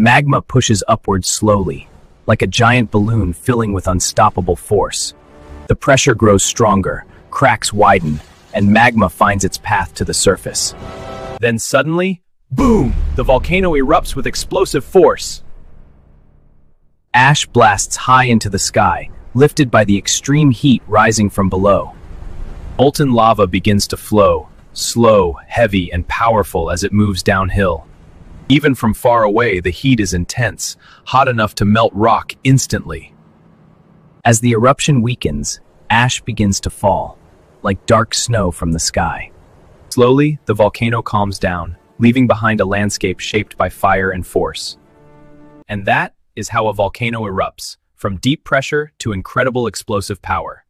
Magma pushes upward slowly, like a giant balloon filling with unstoppable force. The pressure grows stronger, cracks widen, and magma finds its path to the surface. Then suddenly, boom! The volcano erupts with explosive force. Ash blasts high into the sky, lifted by the extreme heat rising from below. Molten lava begins to flow, slow, heavy, and powerful as it moves downhill. Even from far away, the heat is intense, hot enough to melt rock instantly. As the eruption weakens, ash begins to fall, like dark snow from the sky. Slowly, the volcano calms down, leaving behind a landscape shaped by fire and force. And that is how a volcano erupts, from deep pressure to incredible explosive power.